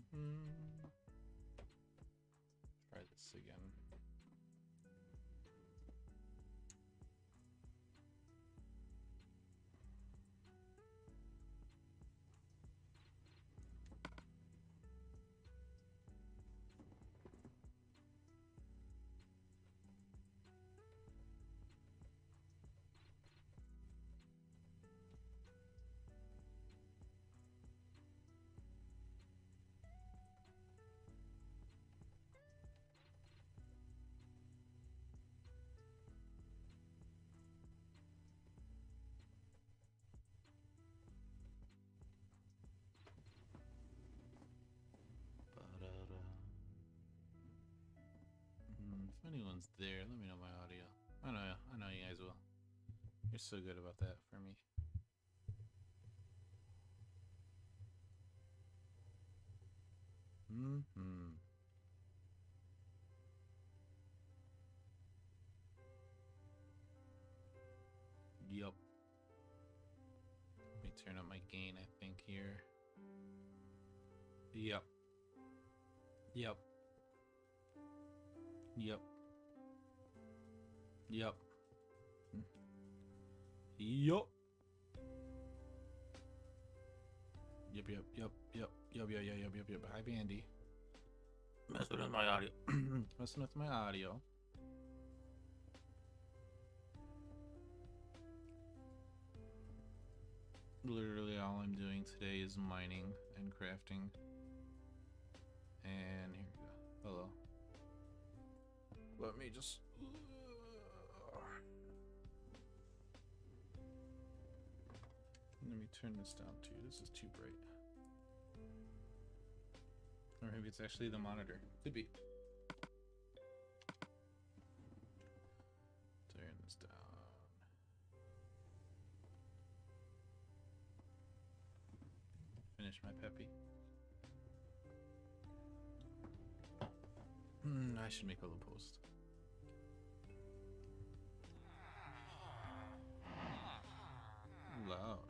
Mm-hmm. Try this again. Anyone's there, let me know my audio. I know, I know you guys will. You're so good about that for me. Hmm. Yup. Let me turn up my gain, I think, here. Yep. Yep. Yep. Yep. Hmm. Yup. Yep, yep, yep, yep, yep, yep, yep, yep, yep, yep. Hi, Bandy. Messing with my audio. Messing with my audio. Literally all I'm doing today is mining and crafting. And here we go. Hello. Let me just. Let me turn this down too. This is too bright. Or maybe it's actually the monitor. Could be. Turn this down. Finish my peppy. Hmm, I should make a little post. Loud.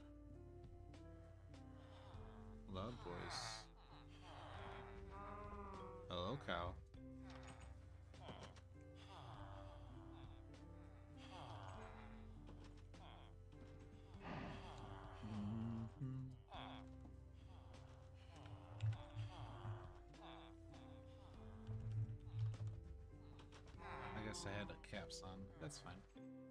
Loud boys. Hello, cow. Mhm. I guess I had a caps on. That's fine.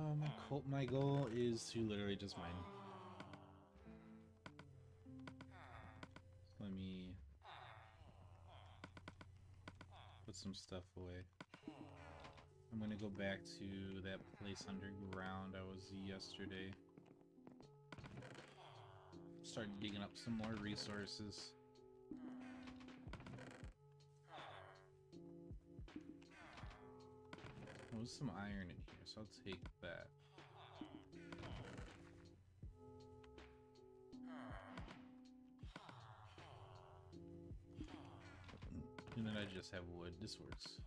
Um, my goal- my goal is to literally just mine. Let me put some stuff away. I'm gonna go back to that place underground I was yesterday. Start digging up some more resources. There's some iron in here, so I'll take that. And then I just have wood. This works.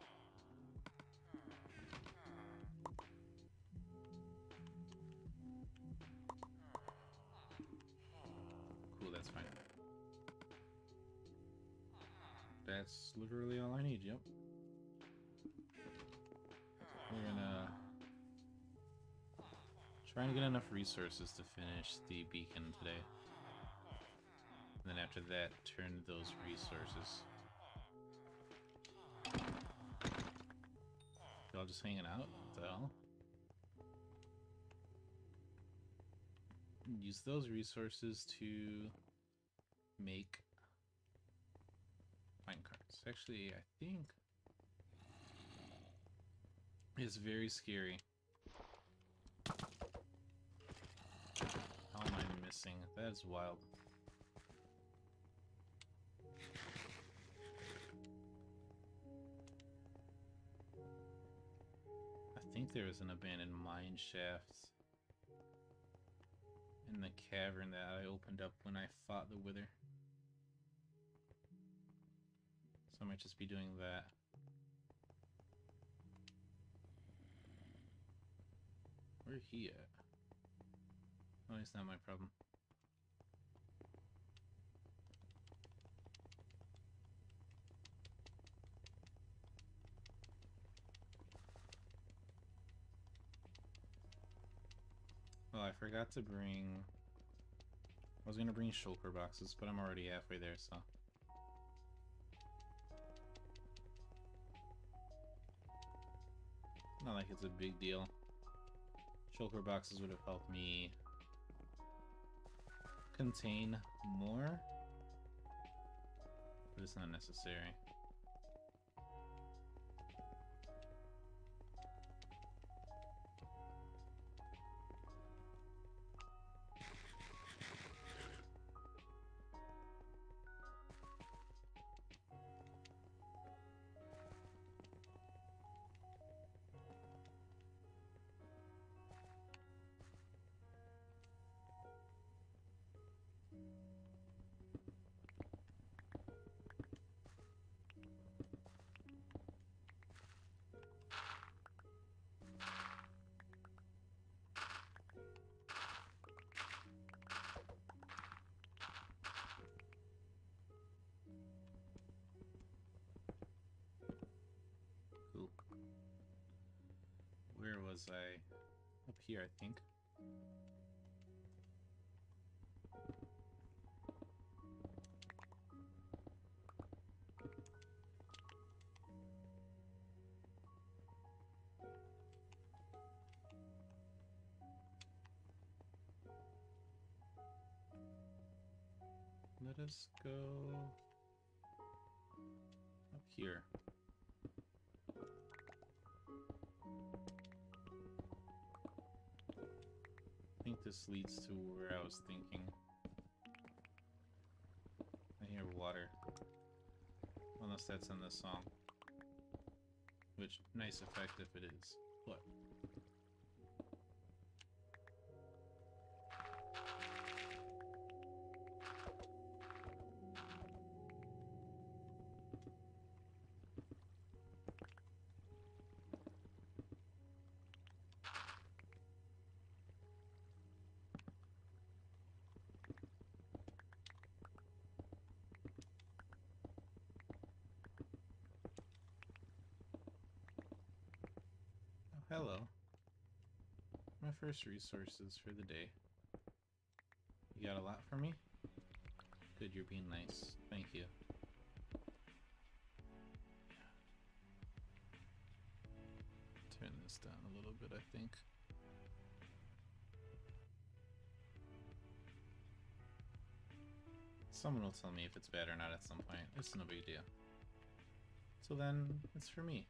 Trying to get enough resources to finish the beacon today. And then after that, turn those resources. Y'all just hanging out? What the hell? Use those resources to make minecarts. Actually, I think it's very scary. Missing? That is wild. I think there was an abandoned mine shaft in the cavern that I opened up when I fought the Wither. So I might just be doing that. Where he at? Oh, it's not my problem. Well, I forgot to bring... I was gonna bring shulker boxes, but I'm already halfway there, so... Not like it's a big deal. Shulker boxes would have helped me contain more, but it's not necessary. Where was I? Up here, I think. Let us go up here. This leads to where I was thinking. I hear water. Unless that's in the song. Which, nice effect if it is. What? First resources for the day. You got a lot for me? Good, you're being nice. Thank you. Turn this down a little bit, I think. Someone will tell me if it's bad or not at some point. It's no big deal. So then, it's for me.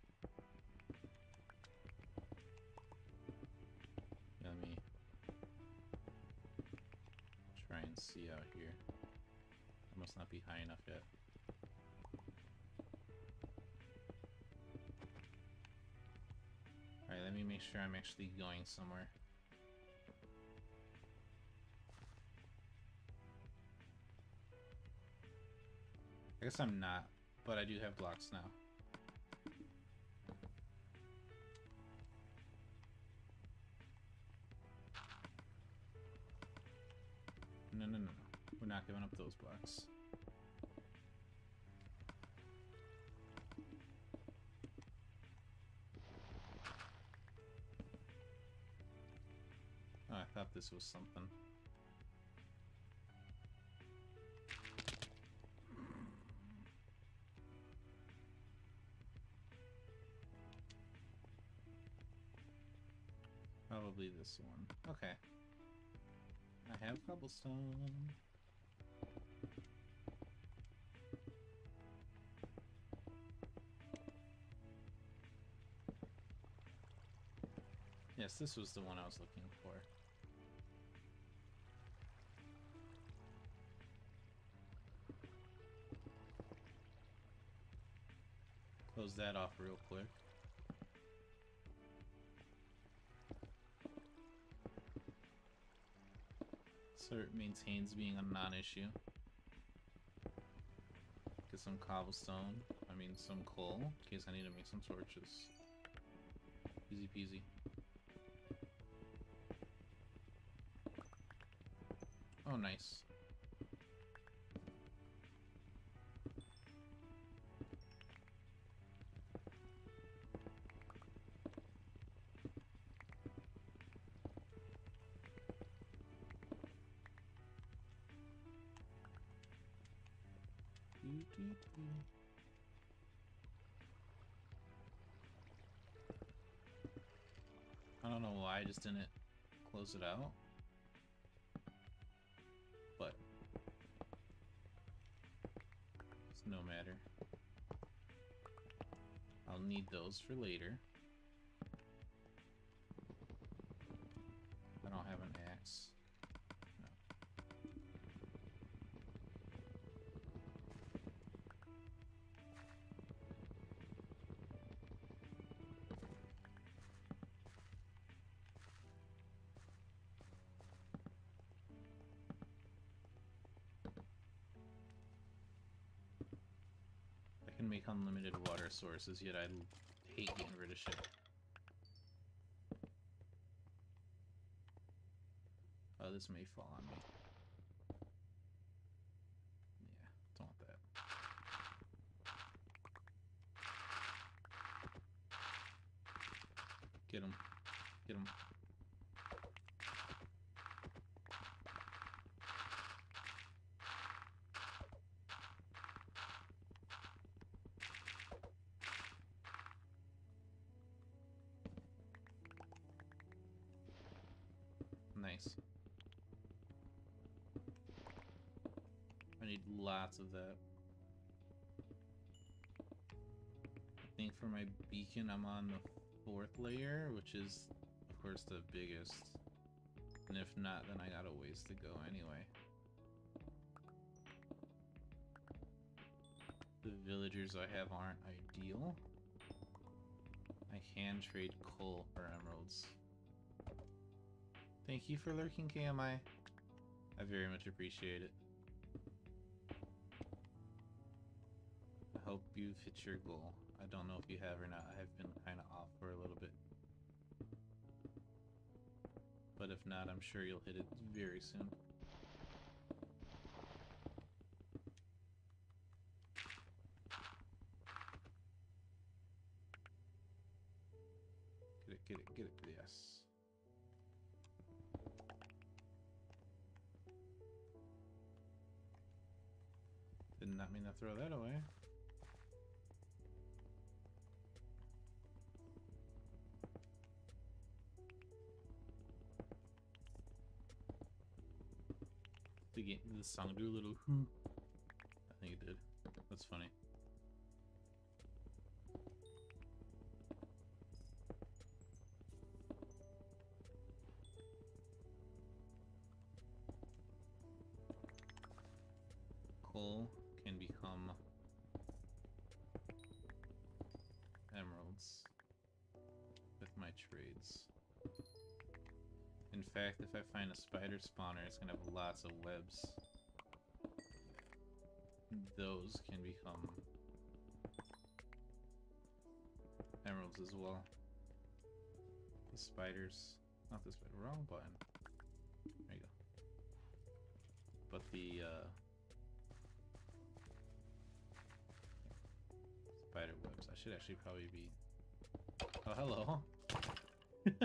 Must not be high enough yet. Alright, let me make sure I'm actually going somewhere. I guess I'm not, but I do have blocks now. No, no, no. We're not giving up those blocks. This was something. Probably this one. Okay. I have cobblestone. Yes, this was the one I was looking for. Close that off real quick. So it maintains being a non-issue. Get some cobblestone. I mean, some coal, in case I need to make some torches. Easy peasy. Oh, nice. Just didn't close it out. But it's no matter. I'll need those for later. Sources, yet I hate getting rid of shit. Oh, this may fall on me. Lots of that. I think for my beacon, I'm on the fourth layer, which is, of course, the biggest. And if not, then I got a ways to go anyway. The villagers I have aren't ideal. I can trade coal for emeralds. Thank you for lurking, KMI. I very much appreciate it. Hope you've hit your goal. I don't know if you have or not. I have been kind of off for a little bit. But if not, I'm sure you'll hit it very soon. Get it, get it, get it, yes. Did not mean to throw that away. The song do a little whoo? I think it did. That's funny. Coal can become emeralds with my trades. In fact, if I find a spider spawner, it's gonna have lots of webs. Those can become emeralds as well. The spiders, not the spider, wrong button. There you go. But the uh, spider webs, I should actually probably be. Oh, hello.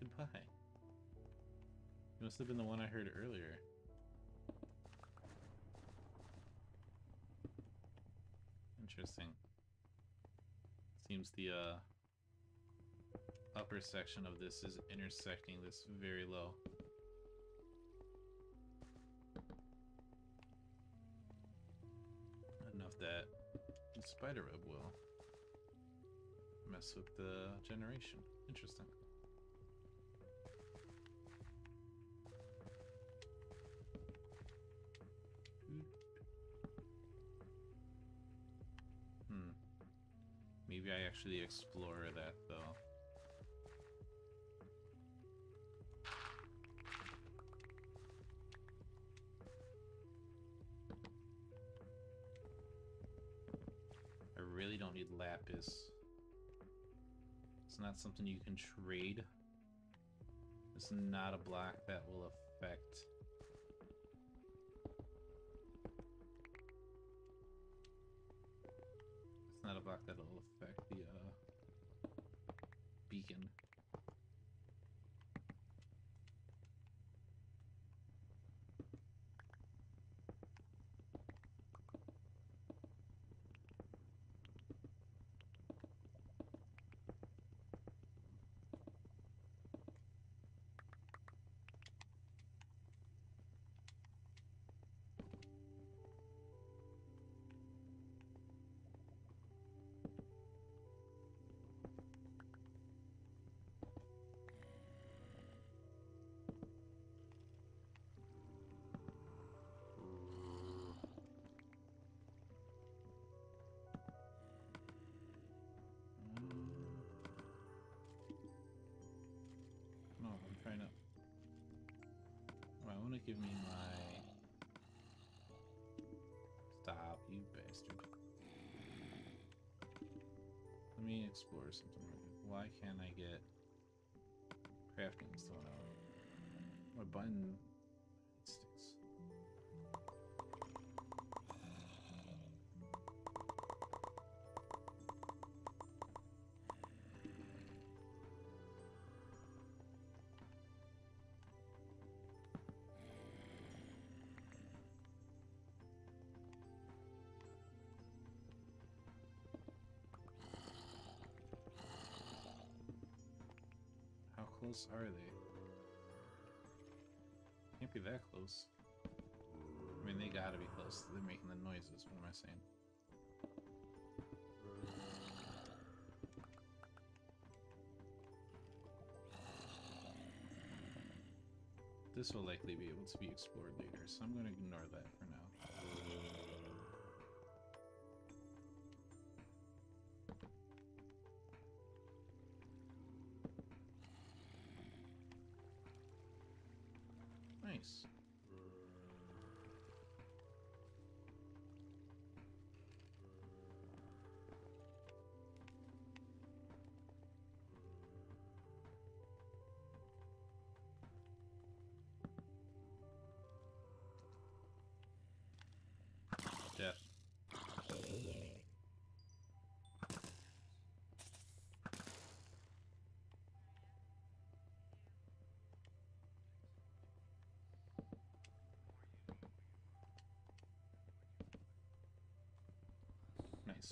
Goodbye. You must have been the one I heard earlier. Interesting. Seems the uh, upper section of this is intersecting this very low. Enough that the spider web will mess with the generation. Interesting. Actually explore that though. I really don't need lapis. It's not something you can trade. It's not a block that will affect Block that'll affect the uh, beacon. Explore something. Why can't I get crafting thrown out? My button close are they? Can't be that close. I mean, they gotta be close. They're making the noises. What am I saying? This will likely be able to be explored later, so I'm to ignore that for now.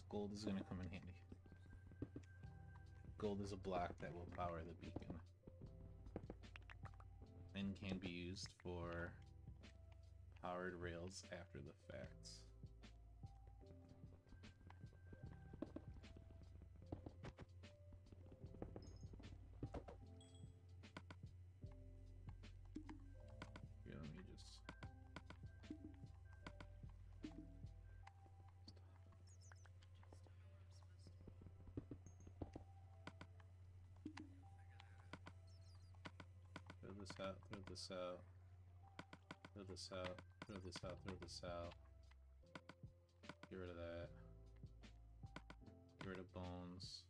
Gold is going to come in handy. Gold is a block that will power the beacon. And can be used for powered rails after the facts. This out. Throw this out, throw this out, throw this out. Get rid of that. Get rid of bones.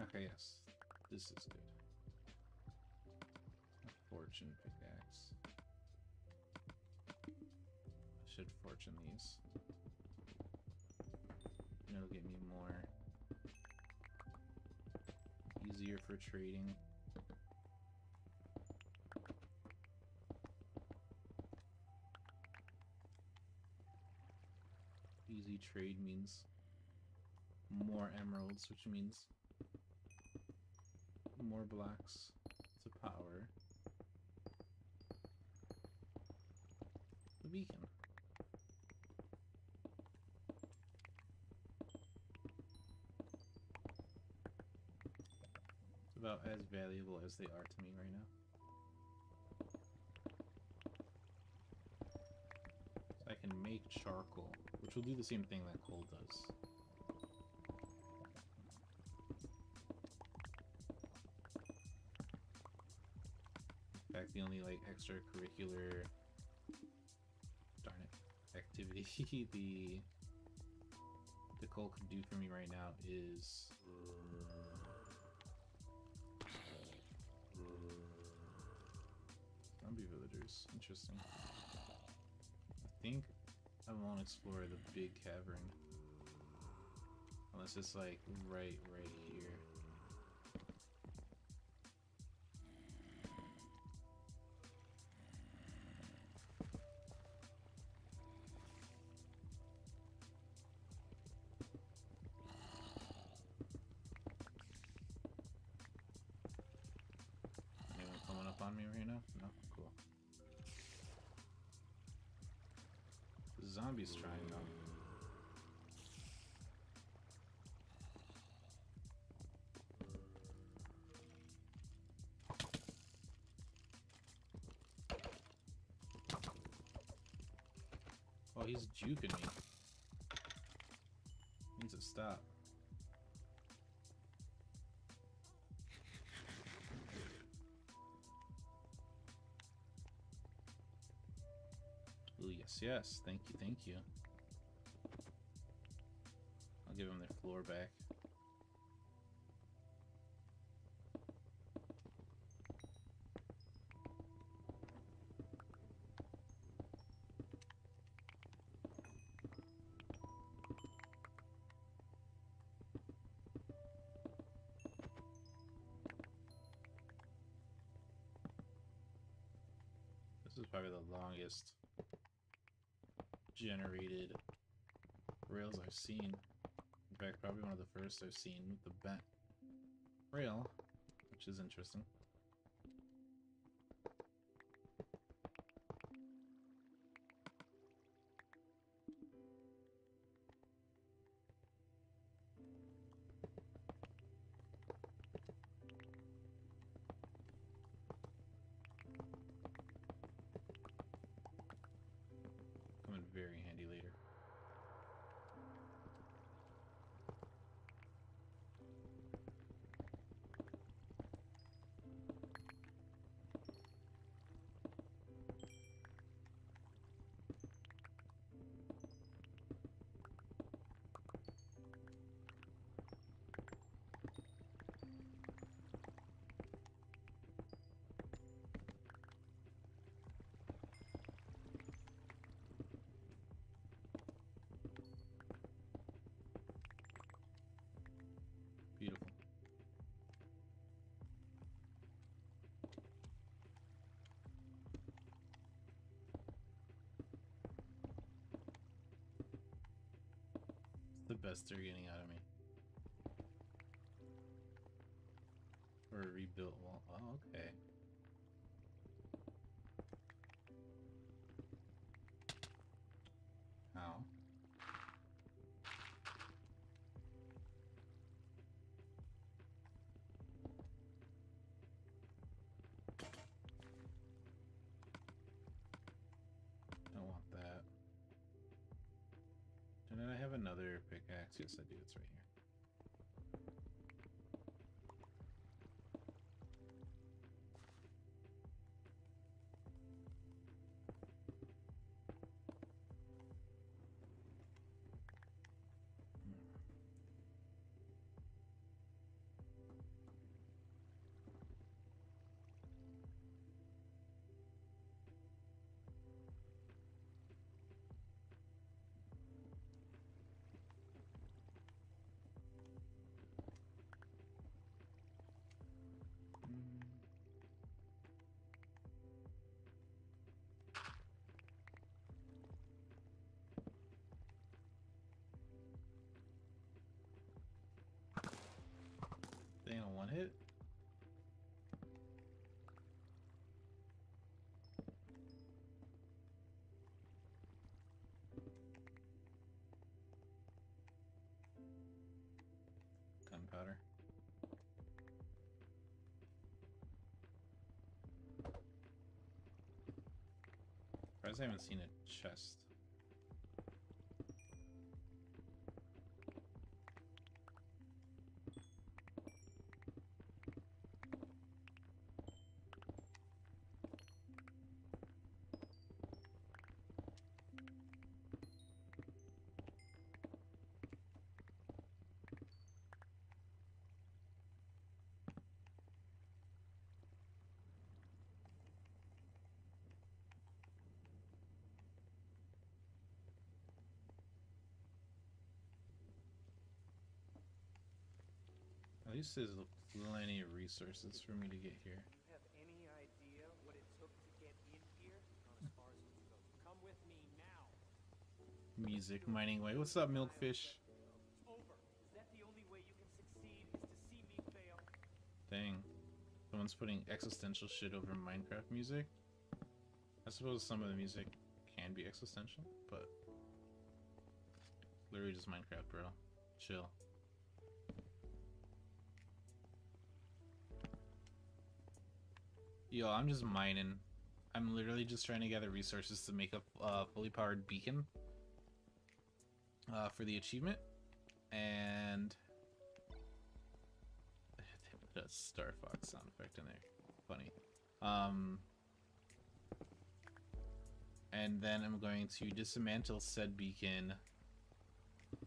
Okay, yes. This is good. Fortune pickaxe. I should fortune these. It'll get me more easier for trading. Easy trade means more emeralds, which means more blocks to power the beacon. It's about as valuable as they are to me right now. Charcoal, which will do the same thing that coal does. In fact, the only like extracurricular darn it activity the the coal could do for me right now is zombie villagers. Interesting. I think I won't explore the big cavern. Unless it's like right, right he's juking me. He needs to stop. Ooh, yes, yes. Thank you, thank you. I'll give him their floor back. Generated rails I've seen. In fact, probably one of the first I've seen with the bent rail, which is interesting. The best they're getting out of me. Or a rebuilt wall. Oh, okay. How? Don't want that. Didn't I have another? Yes, I do. It's right here. Hit? Gunpowder. I haven't seen a chest. There's plenty of resources for me to get here. You have any idea what it took to get in here? Not as far as it go. Come with me now. Music mining way. What's up, Milkfish? Over. Is that the only way you can succeed? Is to see me fail? Dang. Someone's putting existential shit over Minecraft music. I suppose some of the music can be existential, but literally just Minecraft, bro. Chill. Yo, I'm just mining. I'm literally just trying to gather resources to make a uh, fully powered beacon uh, for the achievement, and they put a Star Fox sound effect in there. Funny. Um, and then I'm going to dismantle said beacon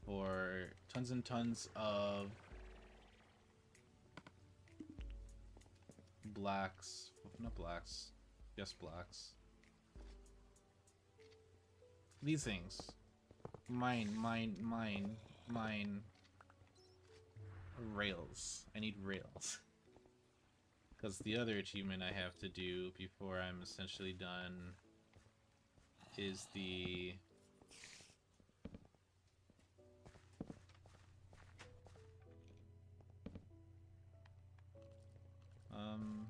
for tons and tons of blacks, not blacks, just blacks. These things. Mine, mine, mine, mine. Rails. I need rails. Because the other achievement I have to do before I'm essentially done is the um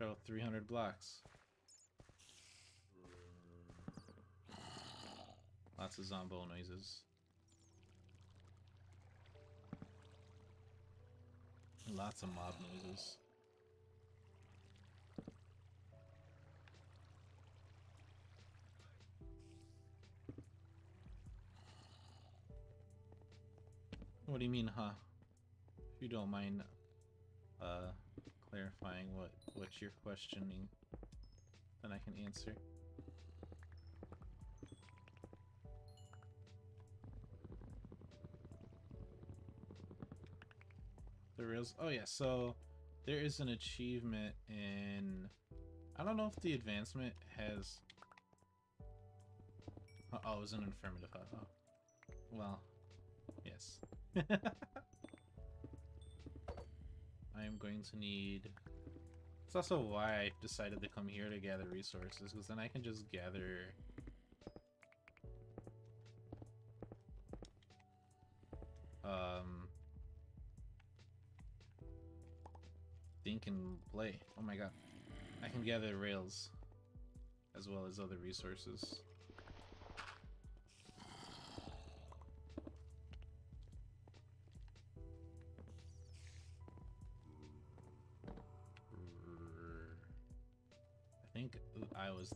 travel 300 blocks. Lots of zombo noises. Lots of mob noises. What do you mean, huh? If you don't mind uh clarifying what what you're questioning, then I can answer. The rails. Oh yeah, so there is an achievement in. I don't know if the advancement has. Oh, oh it was an affirmative. Oh, well, yes. I am going to need... It's also why I decided to come here to gather resources, because then I can just gather... Um... Think and play. Oh my god. I can gather rails, as well as other resources.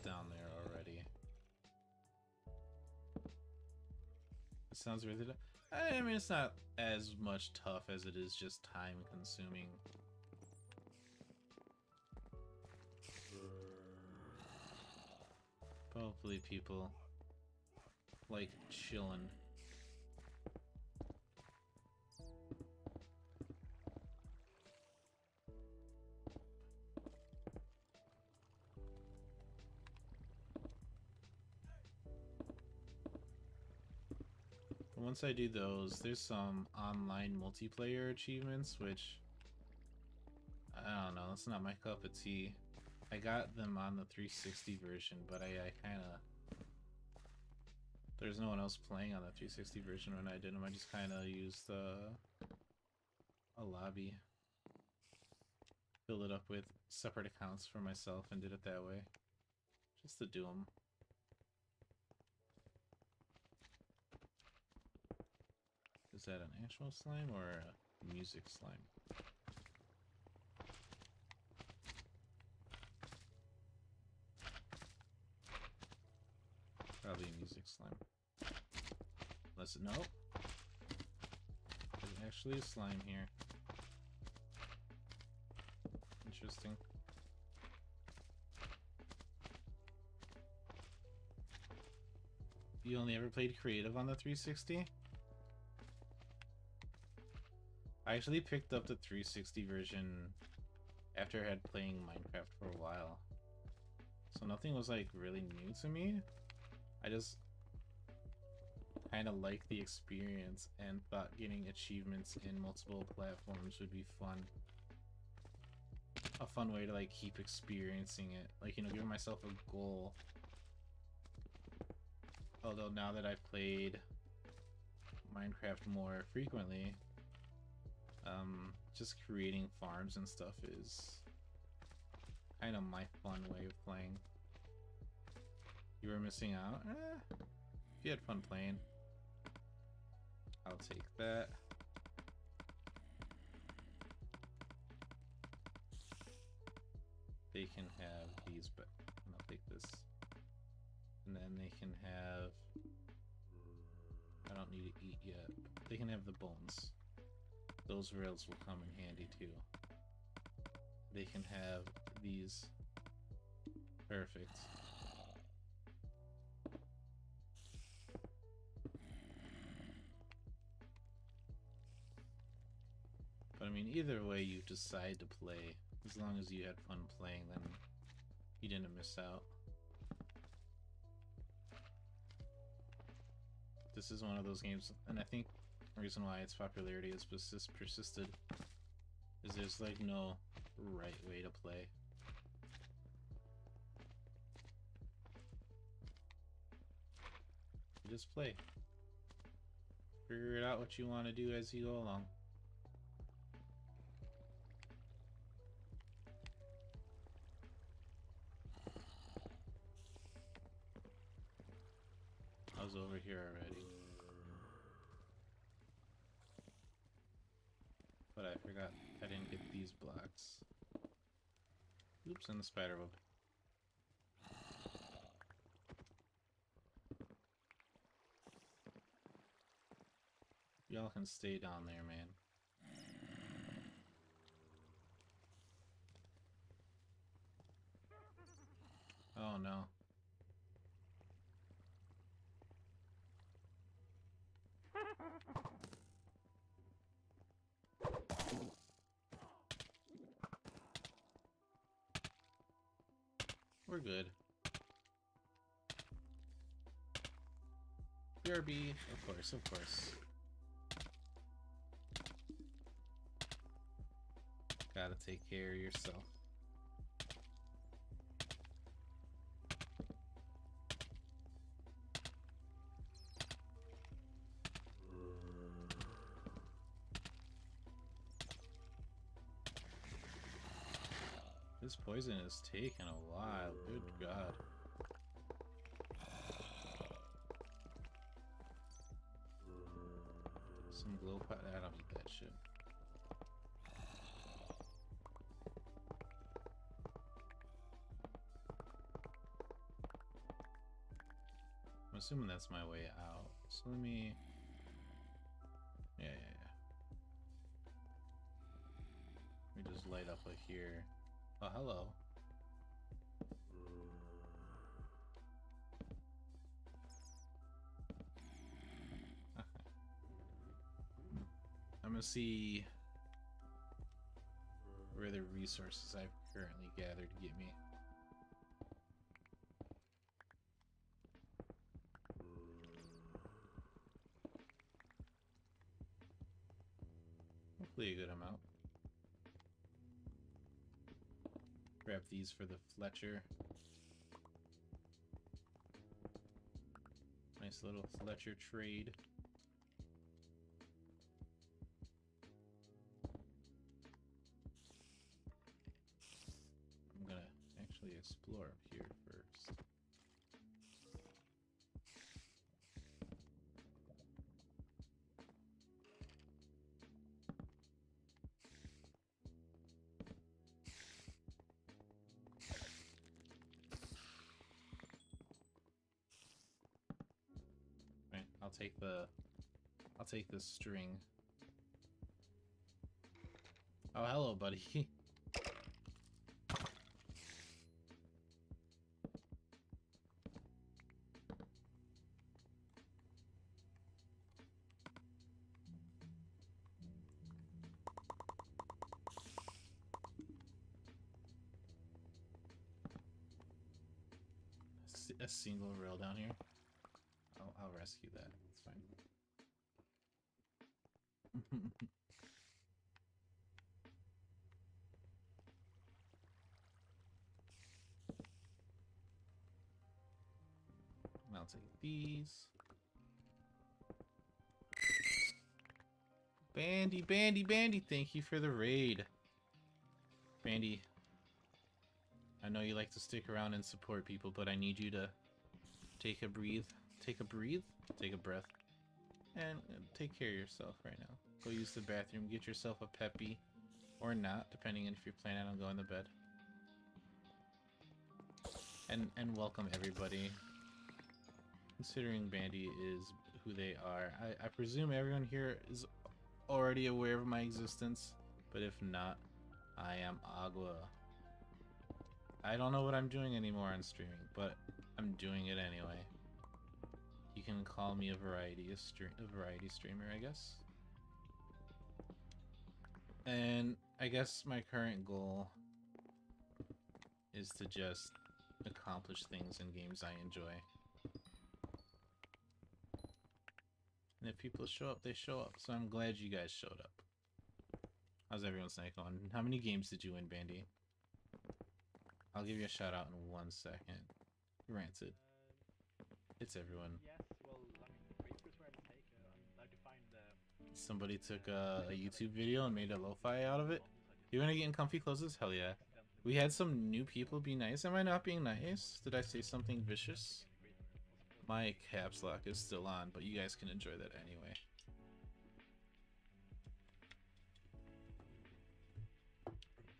Down there already. It sounds really. I mean, it's not as much tough as it is just time consuming. Hopefully, people like chilling. Once I do those, there's some online multiplayer achievements, which I don't know, that's not my cup of tea. I got them on the 360 version, but I, I kind of there's no one else playing on the 360 version when I did them. I just kind of used uh, a lobby, filled it up with separate accounts for myself, and did it that way, just to do them. Is that an actual slime or a music slime? Probably a music slime. Unless, no. There's actually a slime here. Interesting. You only ever played creative on the 360? I actually picked up the 360 version after I had playing Minecraft for a while. So nothing was like really new to me. I just kind of liked the experience and thought getting achievements in multiple platforms would be fun. A fun way to like keep experiencing it. Like, you know, giving myself a goal. Although now that I've played Minecraft more frequently, um, just creating farms and stuff is kind of my fun way of playing. You were missing out? Eh, if you had fun playing, I'll take that. They can have these, but I'll take this. And then they can have... I don't need to eat yet. They can have the bones those rails will come in handy too. They can have these. Perfect. But I mean, either way you decide to play, as long as you had fun playing, then you didn't miss out. This is one of those games, and I think reason why its popularity has persist persisted is there's like no right way to play. Just play. Figure it out what you want to do as you go along. I was over here already. But I forgot I didn't get these blocks. Oops, and the spider web. Y'all can stay down there, man. Oh no. We're good. BRB, of course, of course. Gotta take care of yourself. Poison is taking a while. Good God. Some glow pot. I don't need that shit. I'm assuming that's my way out. So let me. Yeah, yeah, yeah. Let me just light up like here. Oh, hello. I'm gonna see where the resources I've currently gathered get me. Hopefully a good amount. Grab these for the Fletcher. Nice little Fletcher trade. I'm gonna actually explore up here the I'll take this string. Oh, hello, buddy. a single rail down here. I'll, rescue that. It's fine. I'll take these. Bandy, Bandy, Bandy, thank you for the raid. Bandy, I know you like to stick around and support people, but I need you to take a breathe, take a breathe, take a breath, and take care of yourself right now. Go use the bathroom, get yourself a peppy, or not, depending on if you're planning on going to bed. And and welcome everybody. Considering Bandy is who they are, I, I presume everyone here is already aware of my existence, but if not, I am Agua. I don't know what I'm doing anymore on streaming, but I'm doing it anyway. You can call me a variety a, stre- a variety streamer, I guess. And I guess my current goal is to just accomplish things in games I enjoy. And if people show up, they show up. So I'm glad you guys showed up. How's everyone's night going? How many games did you win, Bandy? I'll give you a shout out in one second. Granted. It's everyone. Yes, well, I mean, papers were a mistake. Uh, I'm glad to find the. Somebody took a, a YouTube video and made a lo-fi out of it. You wanna get in comfy clothes? Hell yeah. We had some new people be nice. Am I not being nice? Did I say something vicious? My caps lock is still on, but you guys can enjoy that anyway.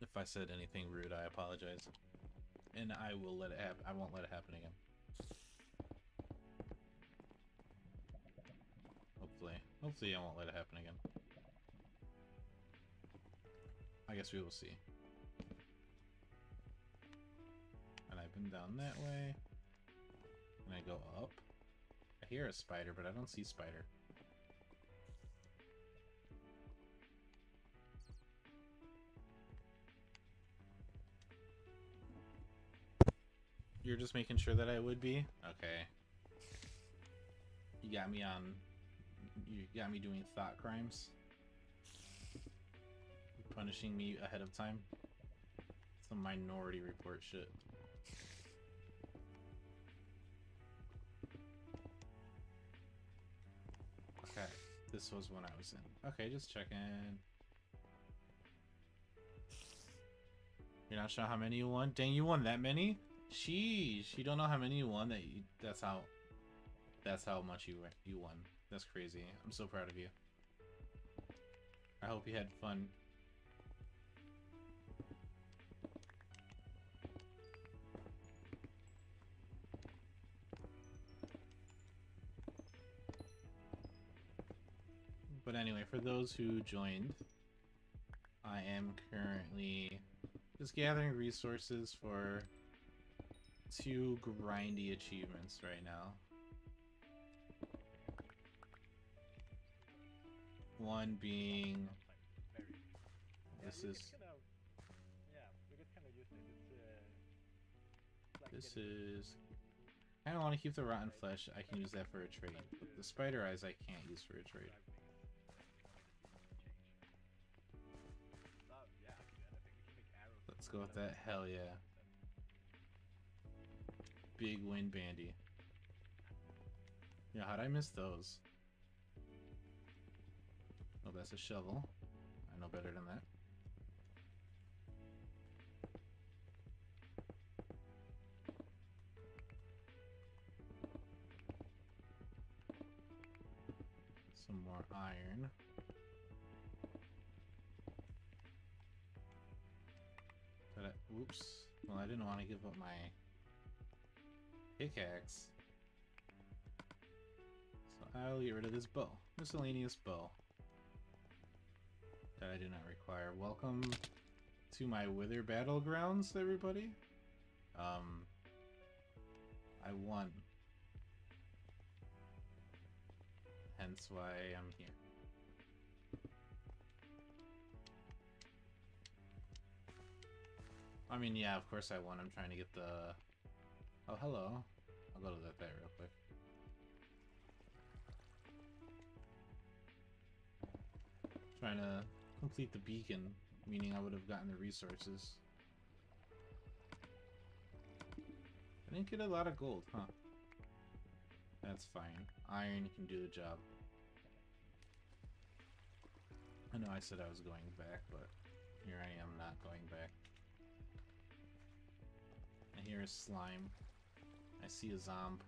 If I said anything rude, I apologize. And I will let it happen. I won't let it happen again. Hopefully. I won't let it happen again. I guess we will see. And I've been down that way. And I go up. I hear a spider, but I don't see spider. You're just making sure that I would be? Okay. You got me on... You got me doing thought crimes? Punishing me ahead of time? Some minority report shit. Okay, this was when I was in. Okay, just checking. You're not sure how many you won? Dang, you won that many? Sheesh, you don't know how many you won. That you, that's how. That's how much you you won. That's crazy. I'm so proud of you. I hope you had fun. But anyway, for those who joined, I am currently just gathering resources for two grindy achievements right now. It's, being... This is... this is I don't want to keep the rotten flesh. I can use that for a trade. But the spider eyes I can't use for a trade. Let's go with that. Hell yeah. Big win bandy. Yeah, how'd I miss those? Oh, that's a shovel. I know better than that. Some more iron. I, uh, oops. Well, I didn't want to give up my pickaxe. So I'll get rid of this bow. Miscellaneous bow. That I do not require. Welcome to my Wither Battlegrounds, everybody. Um, I won. Hence why I'm here. I mean, yeah, of course I won. I'm trying to get the... Oh, hello. I'll go to that, that real quick. Trying to complete the beacon, meaning I would have gotten the resources. I didn't get a lot of gold, huh? That's fine. Iron can do the job. I know I said I was going back, but here I am not going back. I hear a slime. I see a zomb.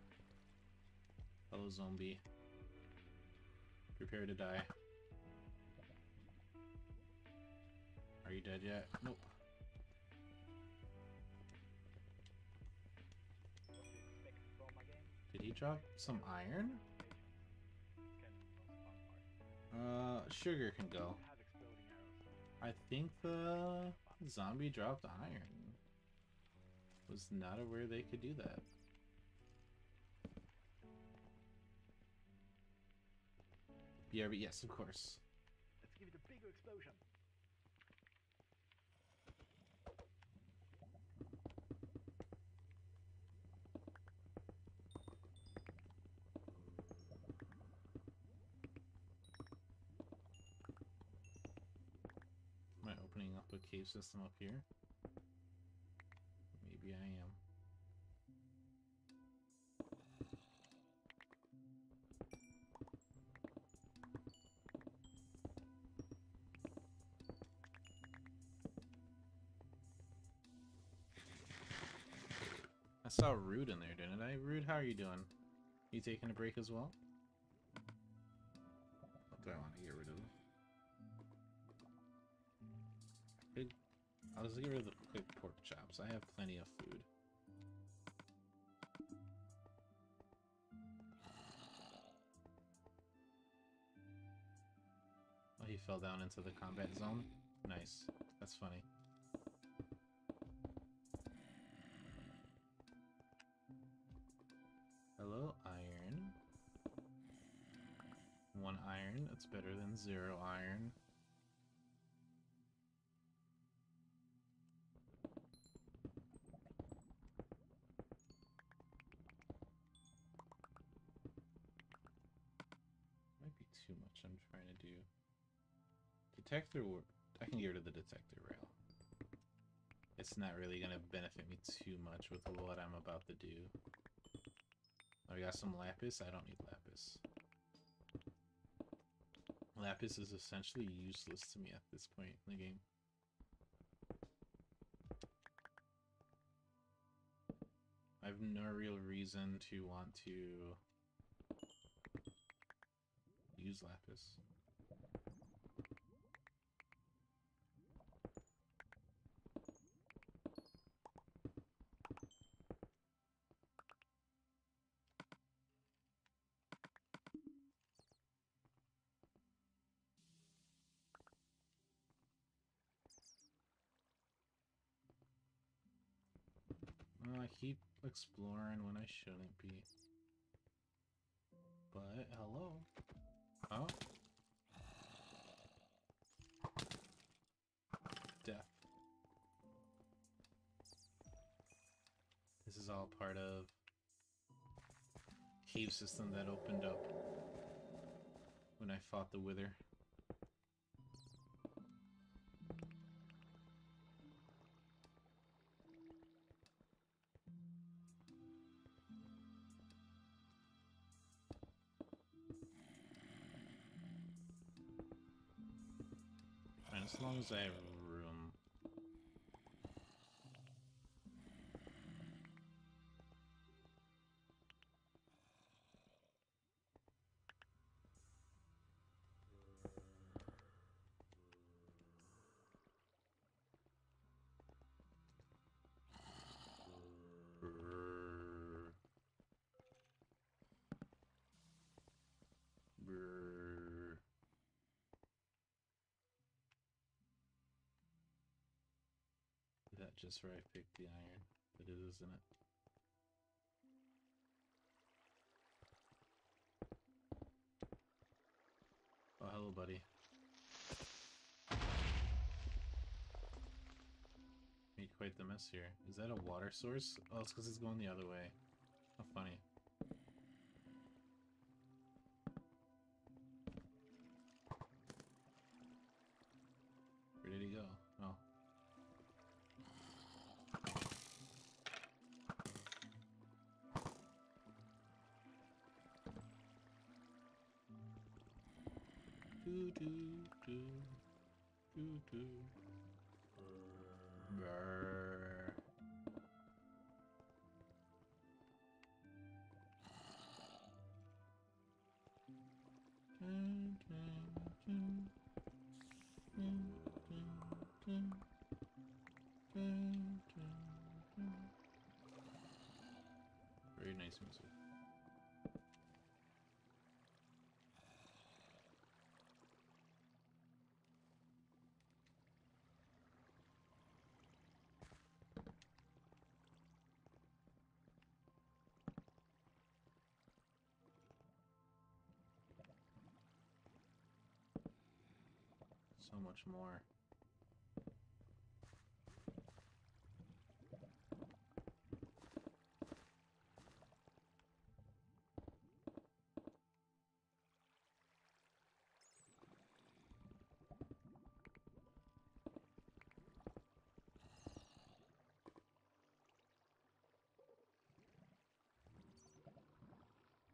Hello, zombie. Prepare to die. Are you dead yet? Nope. Did he drop some iron? Uh, sugar can go. I think the zombie dropped iron. Was not aware they could do that. BRB, yes, of course. Let's give it a bigger explosion. opening up a cave system up here? Maybe I am. I saw Rude in there, didn't I? Rude, how are you doing? You taking a break as well? Do I want to get rid of? I'll just get rid of the quick pork chops. I have plenty of food. Oh, he fell down into the combat zone? Nice. That's funny. Hello, iron. One iron, that's better than zero iron. I'm trying to do. Detector I can get rid of the detector rail. It's not really gonna benefit me too much with what I'm about to do. I got some lapis. I don't need lapis. Lapis is essentially useless to me at this point in the game. I have no real reason to want to use lapis. Well, I keep exploring when I shouldn't be. Cave system that opened up when I fought the Wither. And as long as I just where I picked the iron? It is, isn't it? Oh, hello, buddy. Made quite the mess here. Is that a water source? Oh, it's because it's going the other way. How funny. So much more.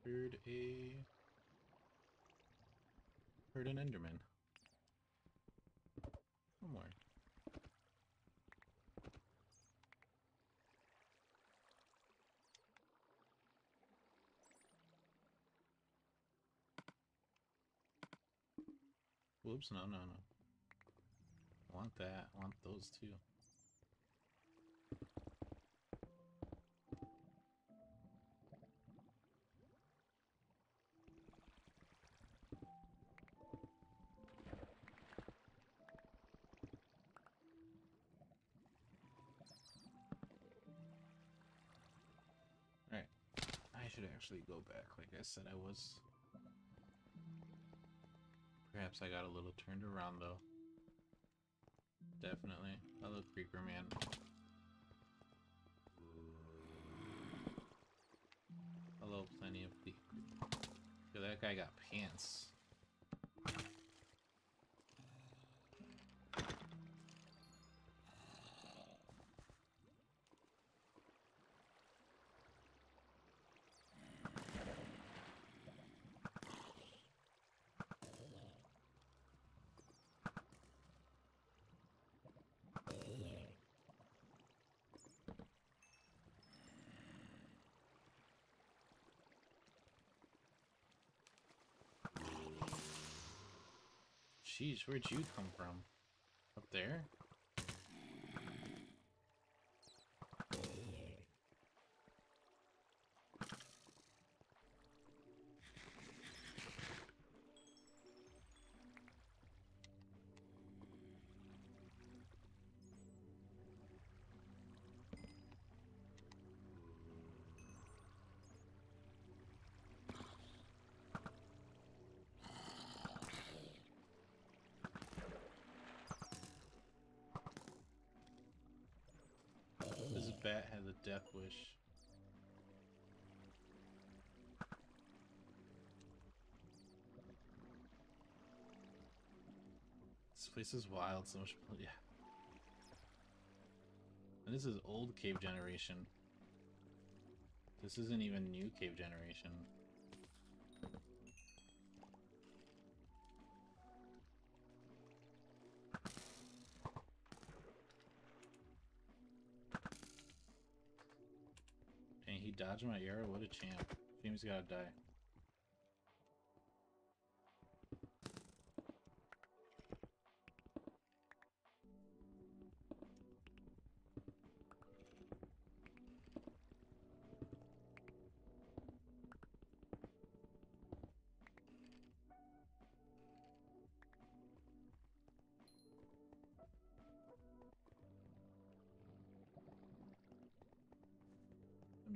heard a heard an Enderman somewhere. Whoops! No, no, no. I want that. I want those too. Alright. I should actually go back like I said I was. Perhaps I got a little turned around though. Definitely. Hello, Creeper Man. Hello, plenty of the. Yo, that guy got pants. Jeez, where'd you come from? Up there? Death wish. This place is wild, so much yeah. And this is old cave generation. This isn't even new cave generation. Dang, my arrow. What a champ. James gotta die.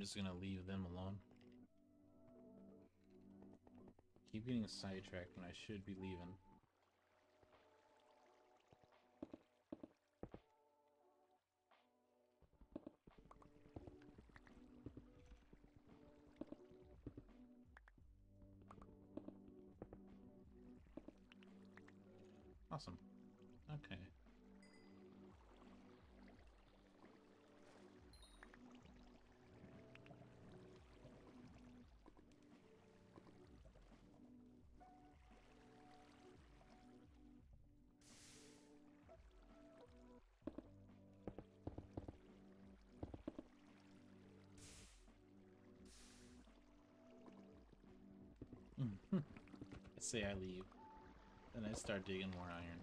Just gonna leave them alone. Keep getting sidetracked when I should be leaving. I hmm. say I leave. Then I start digging more iron.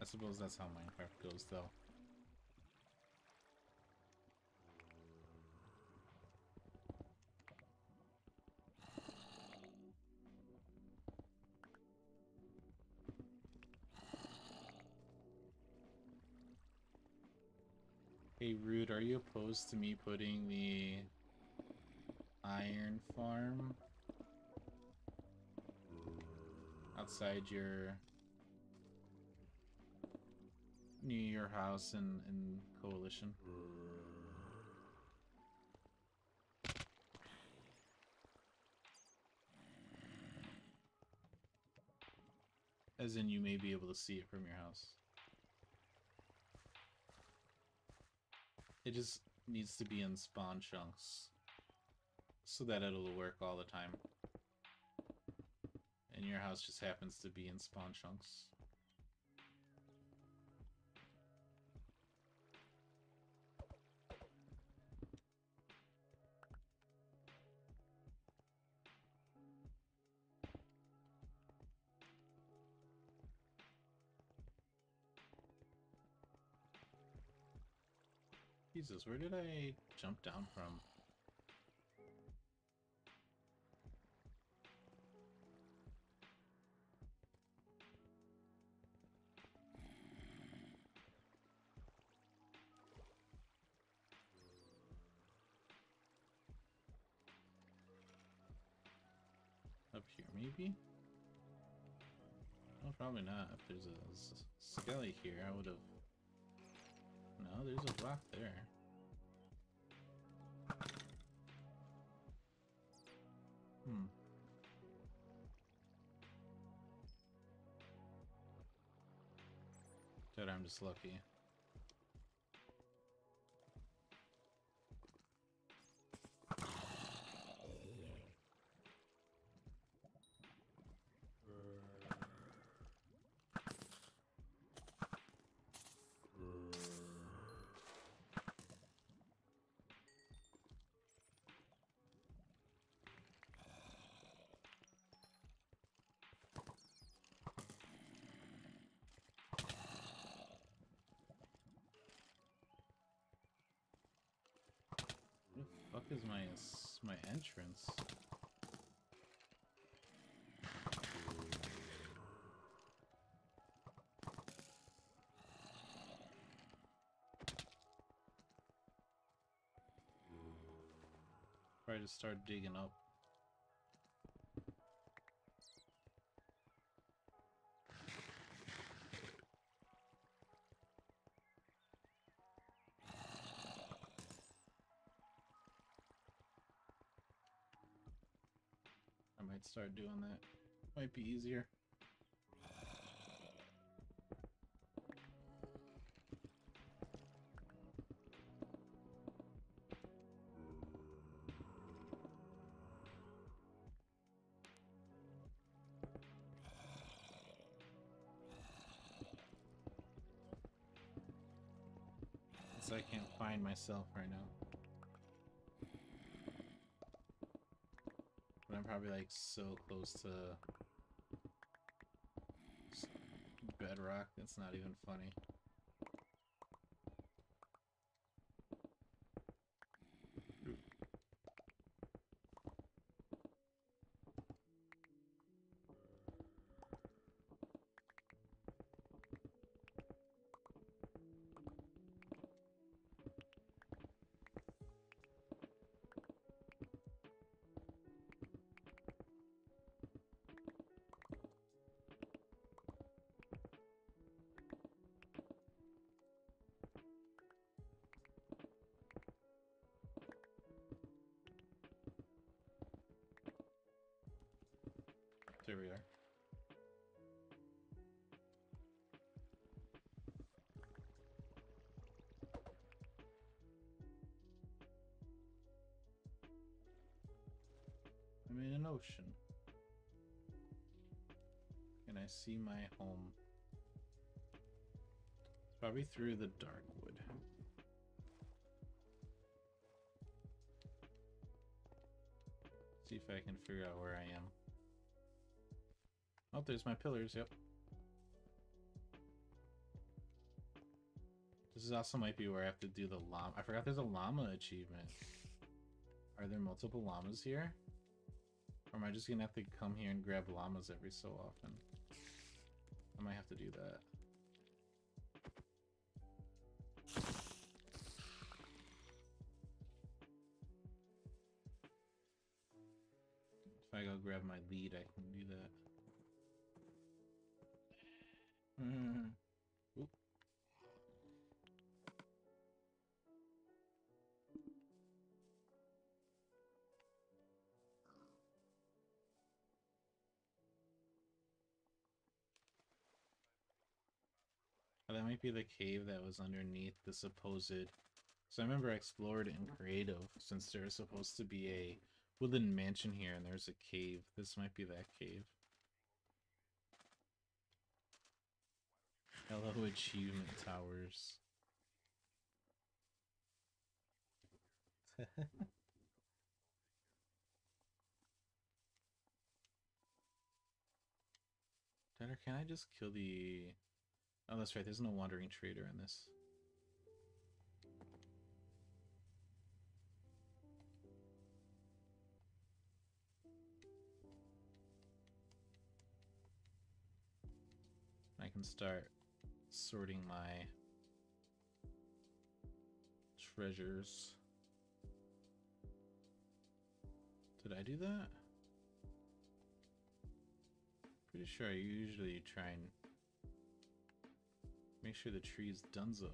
I suppose that's how Minecraft goes, though. you opposed to me putting the iron farm outside your near your house in, in coalition? As in you may be able to see it from your house. It just needs to be in spawn chunks so that it'll work all the time. And your house just happens to be in spawn chunks. Jesus, where did I jump down from? Up here, maybe? No, probably not. If there's a skelly here, I would have... No, there's a block there. Hmm. That I'm just lucky. Is my my entrance? Try to start digging up. Start doing that. Might be easier. I can't find myself right now. Probably like so close to bedrock, it's not even funny. Ocean. And I see my home. It's probably through the dark wood. See if I can figure out where I am. Oh, there's my pillars, yep. This is also might be where I have to do the llama. I forgot there's a llama achievement. Are there multiple llamas here? Or am I just gonna have to come here and grab llamas every so often? I might have to do that. If I go grab my lead, I can do that. Mm. Might be the cave that was underneath the supposed. So I remember I explored in creative since there's supposed to be a woodland mansion here and there's a cave. This might be that cave. Hello, achievement towers. Tyler, can I just kill the... Oh, that's right, there's no wandering trader in this. I can start sorting my treasures. Did I do that? Pretty sure I usually try and make sure the tree's donezo.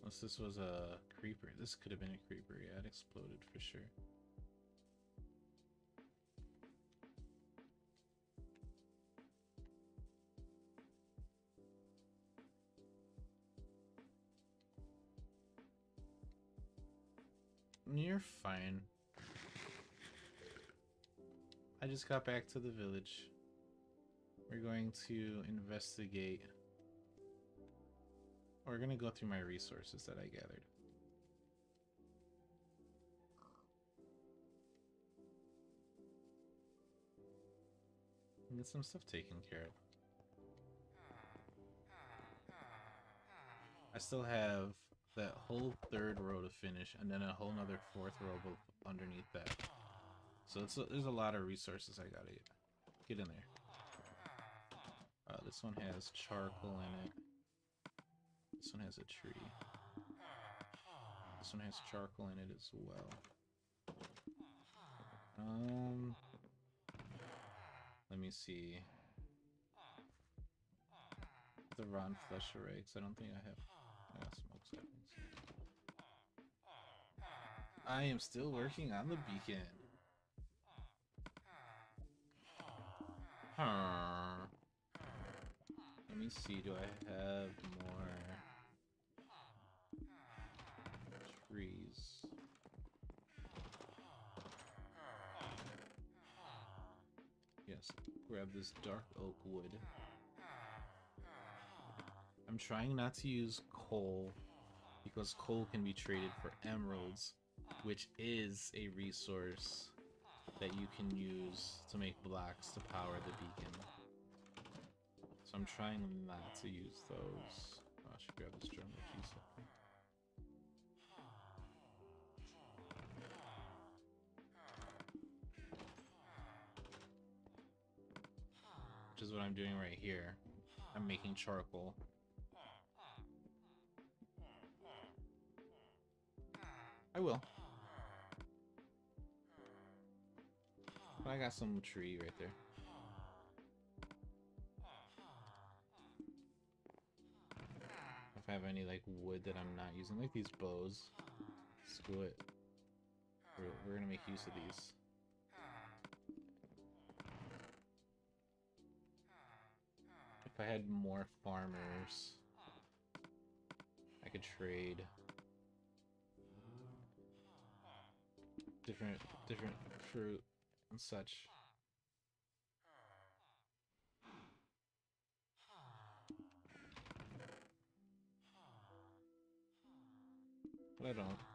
Unless this was a creeper. This could have been a creeper. Yeah, it exploded for sure. Mm, you're fine. I just got back to the village. We're going to investigate. We're to go through my resources that I gathered. Get some stuff taken care of. I still have that whole third row to finish, and then a whole nother fourth row underneath that. So a, there's a lot of resources I gotta get, get in there. Uh, this one has charcoal in it. This one has a tree. This one has charcoal in it as well. Um, let me see. The flesh array, 'cause I don't think I have. I got smoke. I am still working on the beacon. Huh. Let me see, do I have more grab this dark oak wood. I'm trying not to use coal because coal can be traded for emeralds, which is a resource that you can use to make blocks to power the beacon. So I'm trying not to use those. Oh, I should grab this drum with Which is what I'm doing right here. I'm making charcoal. I will. But I got some tree right there. If I have any like wood that I'm not using, like these bows, screw it. We're, we're gonna make use of these. If I had more farmers, I could trade different different fruit and such. But I don't.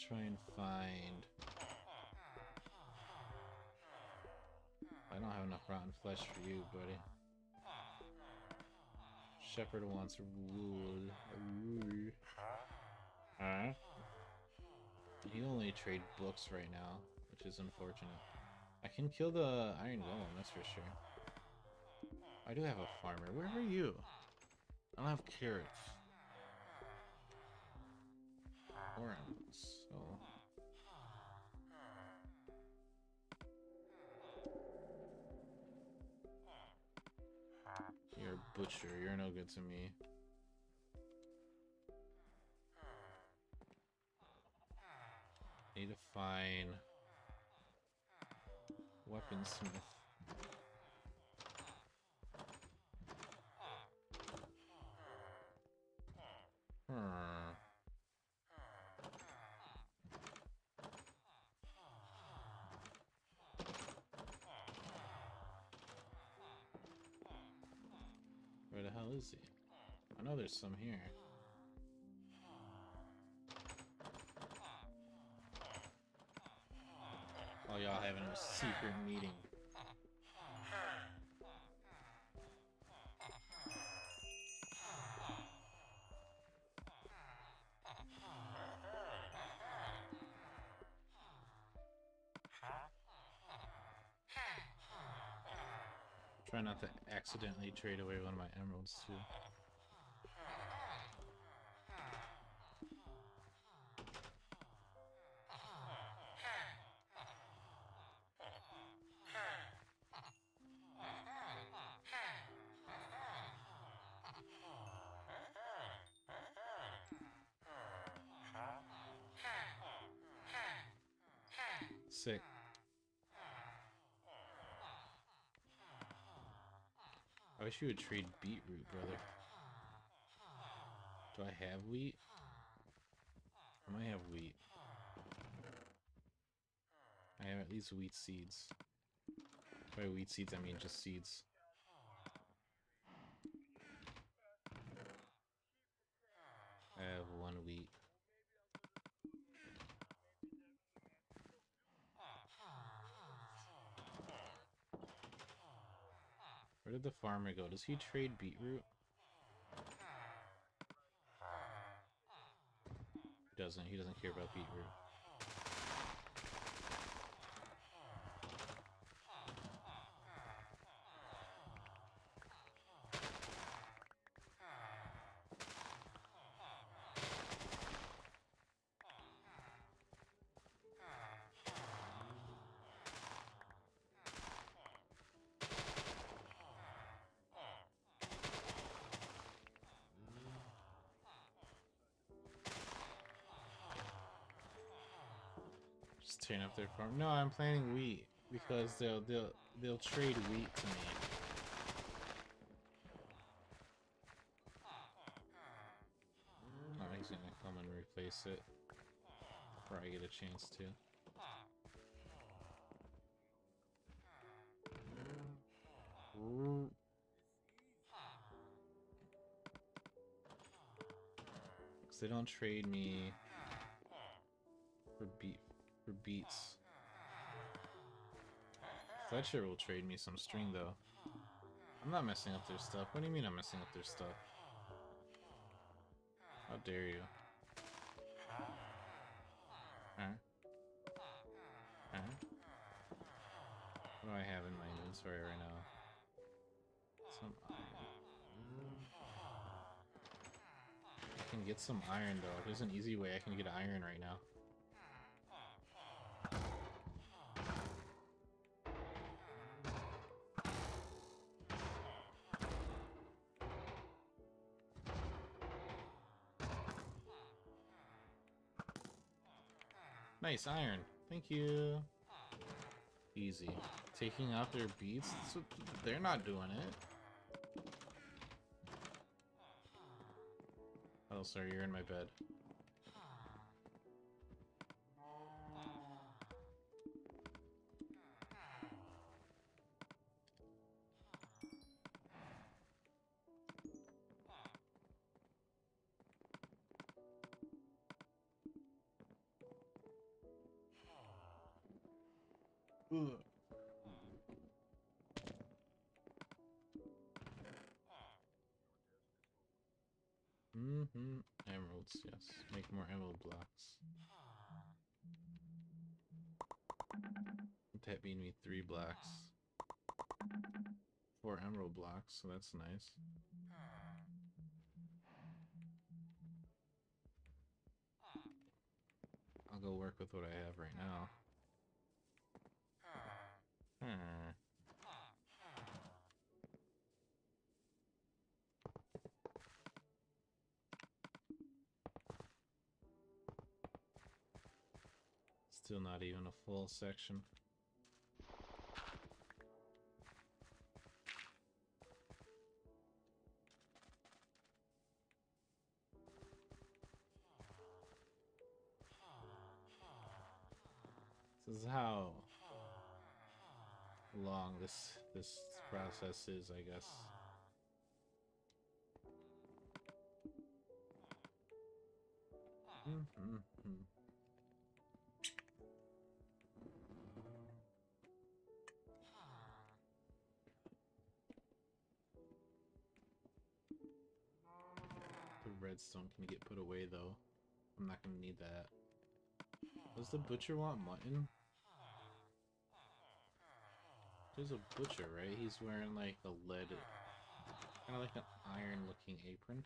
Try and find. I don't have enough rotten flesh for you, buddy. Shepherd wants wood. Wood. Huh? He only trade books right now, which is unfortunate. I can kill the iron golem, that's for sure. I do have a farmer. Where are you? I don't have carrots. Orange. Butcher, you're no good to me. Need to find weaponsmith. Hmm. Know there's some here. Oh, y'all having a secret meeting. Try not to accidentally trade away one of my emeralds too. Wish you would trade beetroot, brother. Do I have wheat? I might have wheat. I have at least wheat seeds. By wheat seeds, I mean just seeds. I have one wheat. Where did the farmer go? Does he trade beetroot? He doesn't. He doesn't care about beetroot. Tearing up their farm. No, I'm planting wheat because they'll they'll they'll trade wheat to me. Oh, he's gonna come and replace it before I get a chance to. Cause they don't trade me for beet beets. Fletcher will trade me some string though. I'm not messing up their stuff. What do you mean I'm messing up their stuff? How dare you? Huh? Huh? What do I have in my inventory right now? Some iron. I can get some iron though. There's an easy way I can get iron right now. Nice iron. Thank you. Easy. Taking out their beets? They're not doing it. Oh, sorry, you're in my bed. Blocks, so that's nice. I'll go work with what I have right now. Hmm. Still not even a full section. This process is, I guess. Mm-hmm. The redstone can get put away though. I'm not gonna need that. Does the butcher want mutton? There's a butcher, right? He's wearing like a lead, kind of like an iron looking apron.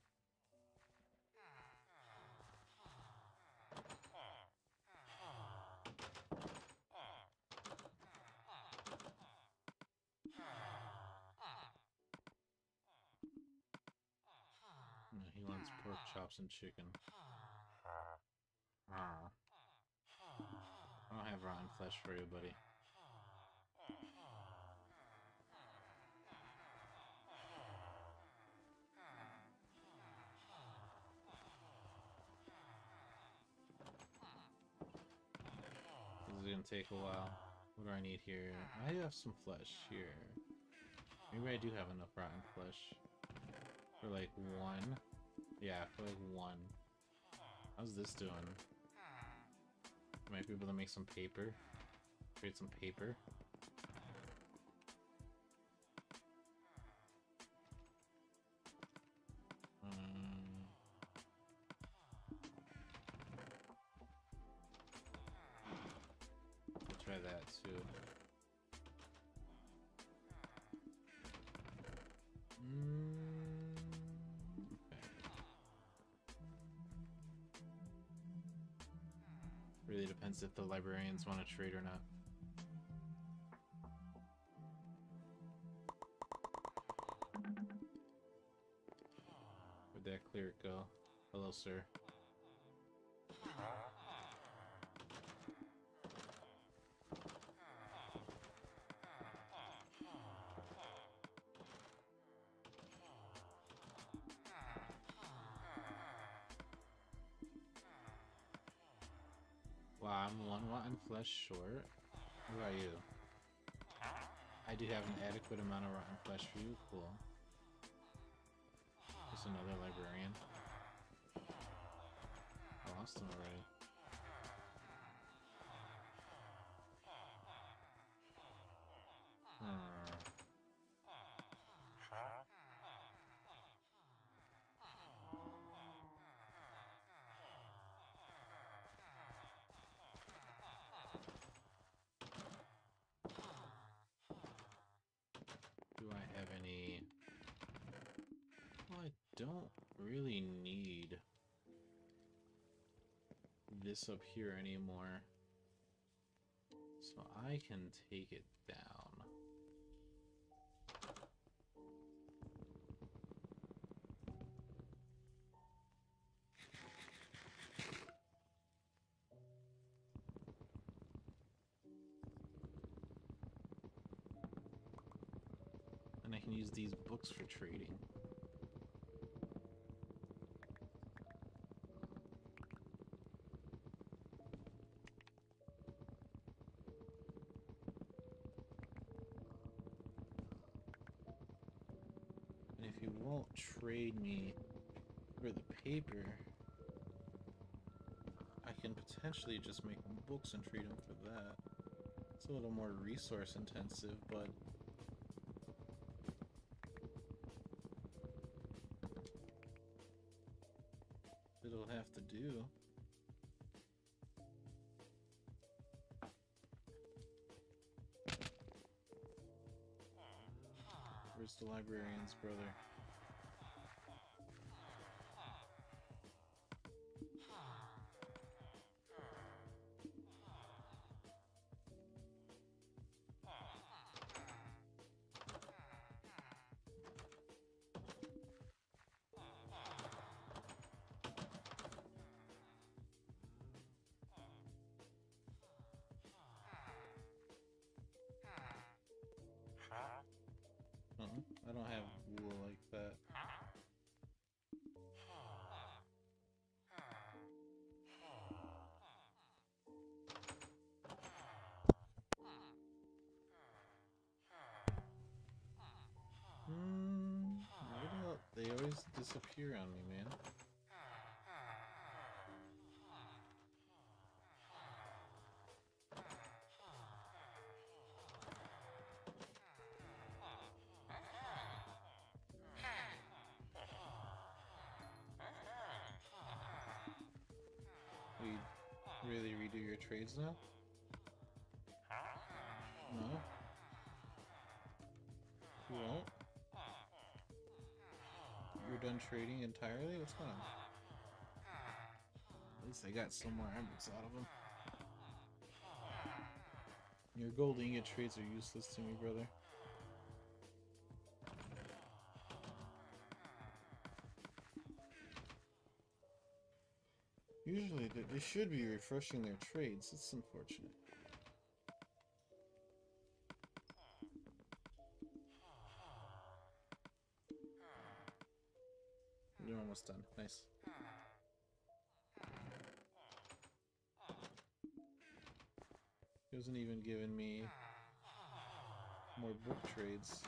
No, he wants pork chops and chicken. I don't have rotten flesh for you, buddy. Take a while. What do I need here? I have some flesh here. Maybe I do have enough rotten flesh. For like one. Yeah, for like one. How's this doing? Might be able to make some paper. Create some paper. The librarians want to trade or not. Where'd that cleric go? Hello, sir. Short. What about you? I do have an adequate amount of rotten flesh for you. Cool. Just another librarian. I lost him already. This up here anymore. So I can take it down. And I can use these books for trading. And if you won't trade me for the paper, I can potentially just make books and trade them for that. It's a little more resource intensive, but it'll have to do. Where's the librarian's brother? Just disappear on me, man? We really redo your trades now? Trading entirely? What's going on? At least I got some more emeralds out of them. Your gold ingot trades are useless to me, brother. Usually they, they should be refreshing their trades. It's unfortunate. You're almost done. Nice. He wasn't even giving me more book trades.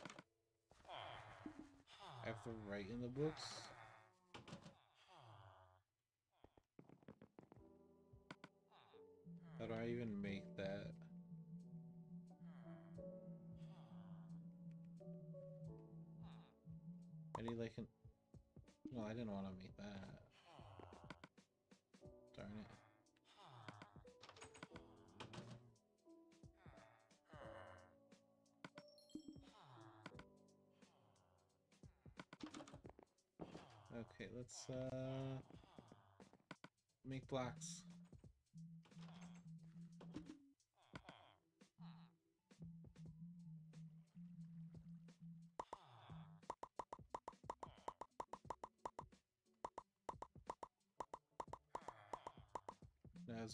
I have to write in the books. How do I even make that? I need like an. I didn't want to make that. Darn it. Okay, let's uh make blocks.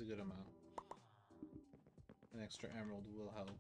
A good amount. An extra emerald will help.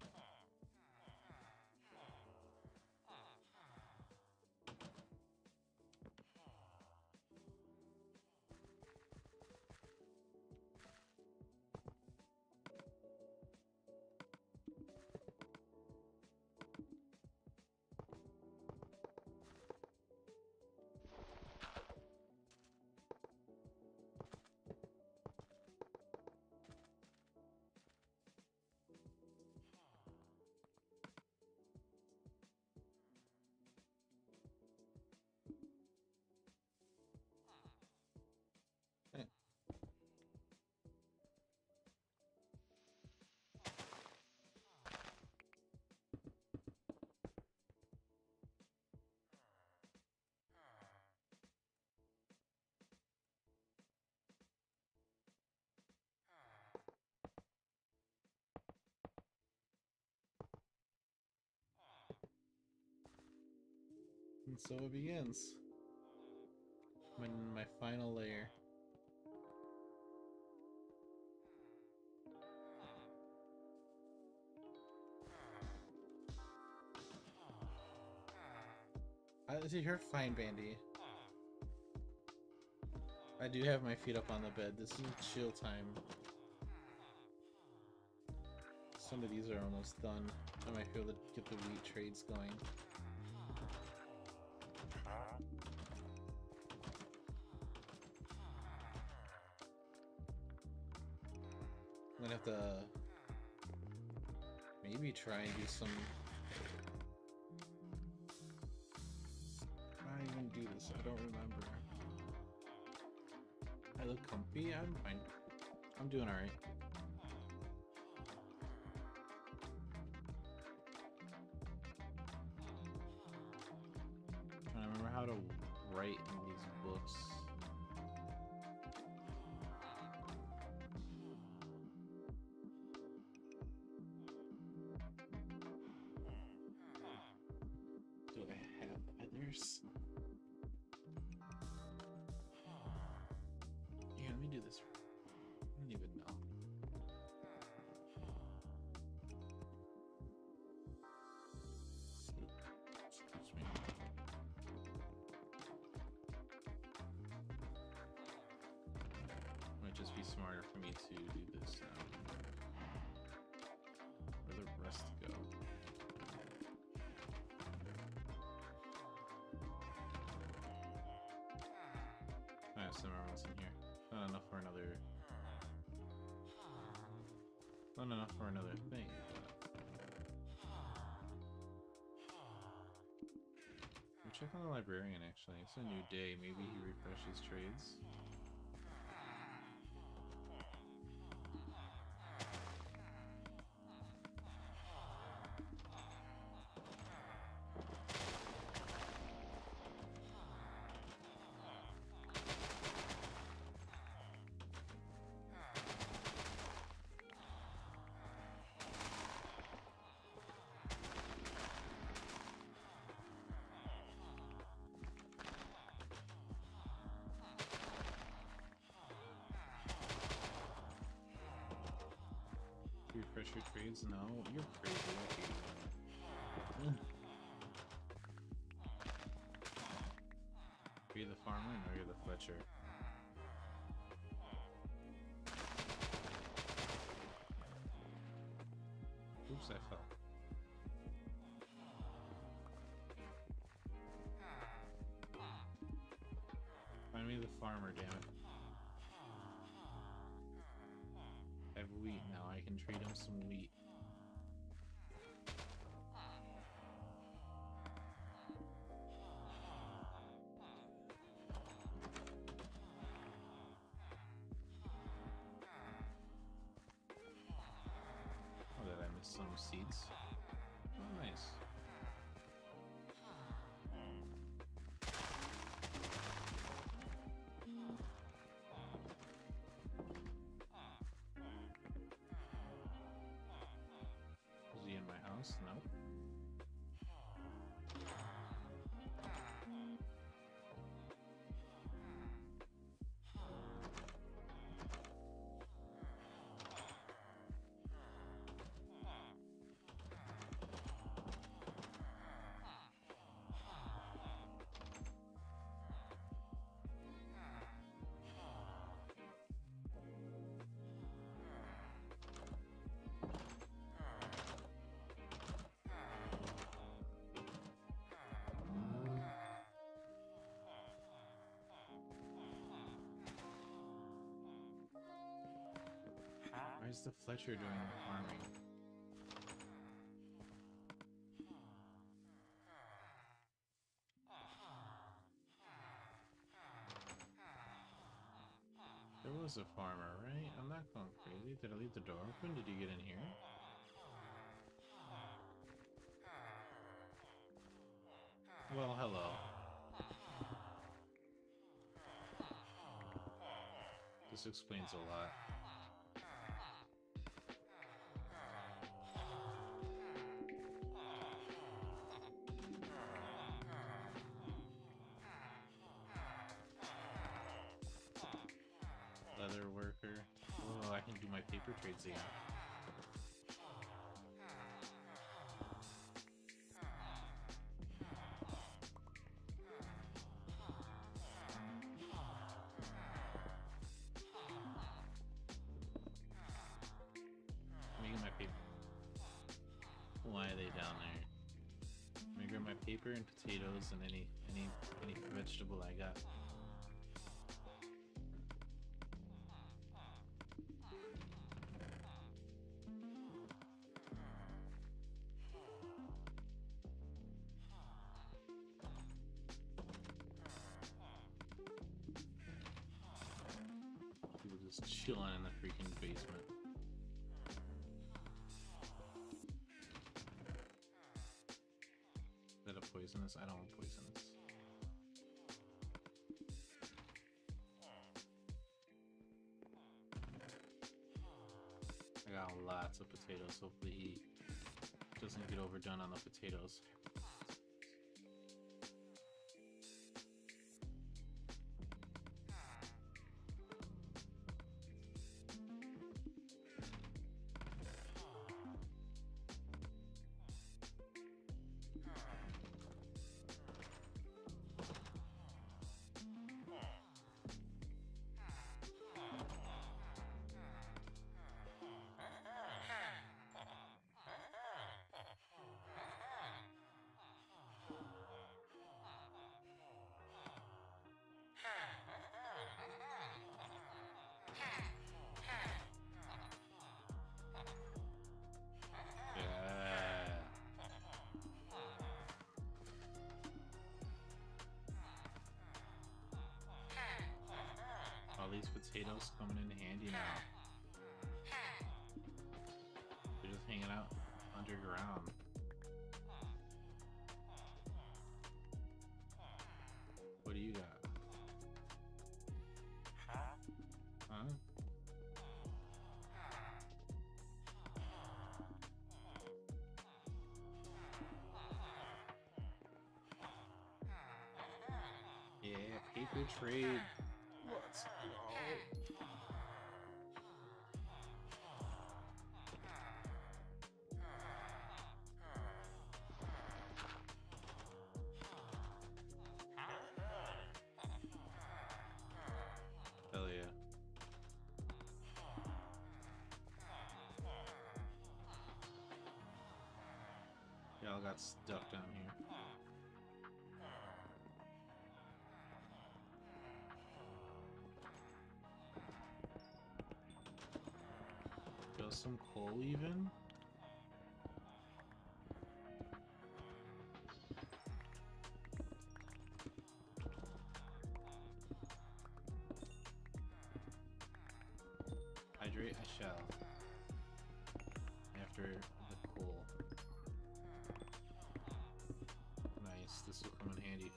So it begins. When my final layer. Uh, you're fine, Bandy. I do have my feet up on the bed. This is chill time. Some of these are almost done. I might be able to get the wheat trades going. I'm gonna have to uh, maybe try and do some. I even do this? I don't remember. I look comfy. I'm fine. I'm doing all right. Write Just be smarter for me to do this now. Where the rest go? I have some amounts in here. Not enough for another. Oh, not enough for another thing. We check on the librarian actually. It's a new day. Maybe he refreshes trades. You the farmer? No, you're the Fletcher. Oops, I fell. Find me the farmer, damn it. I have wheat now. I can trade him some wheat. Miss is the Fletcher doing the farming? There was a farmer, right? I'm not going crazy. Did I leave the door open? Did you get in here? Well, hello. This explains a lot. Potatoes and any any any vegetable I got. People just chilling poisonous? I don't want poisonous. I got lots of potatoes. Hopefully he doesn't get overdone on the potatoes. Handy now. They're just hanging out underground. What do you got? Huh? Yeah, paper trade. Let's go. Got stuff down here. Just some coal even?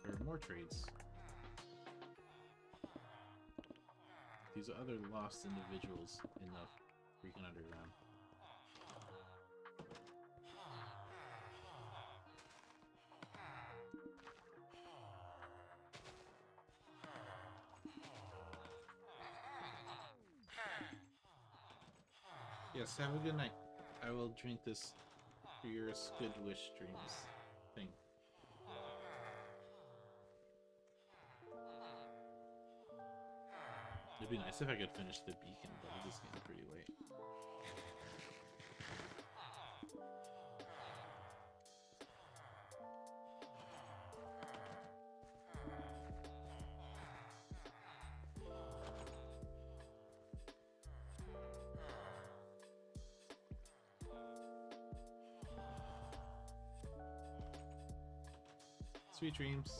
Handy for more trades. These other lost individuals in the freaking underground. Yes, have a good night. I will drink this for your good wish dreams thing. It'd be nice if I could finish the beacon, but it is getting pretty late. Sweet dreams.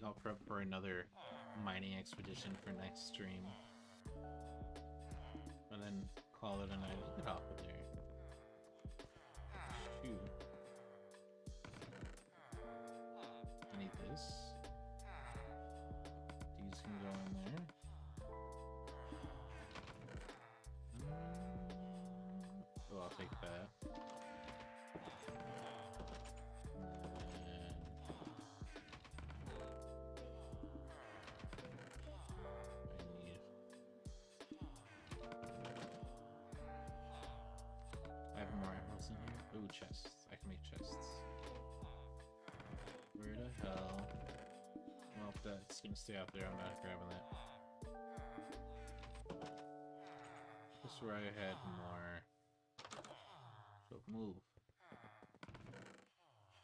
Think I'll prep for another mining expedition for next stream. There, I'm not grabbing that. Just where I had more. So move.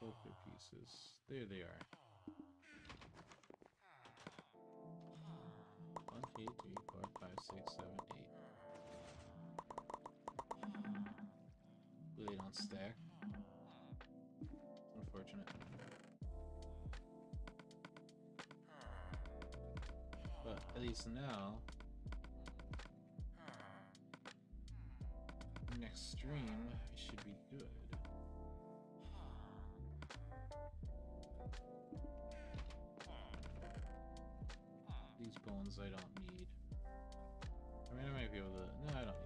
Poker pieces. There they are. One, two, three, four, five, six, seven, eight. They don't stack. At least now, next stream should be good. These bones I don't need. I mean, I might be able to. No, I don't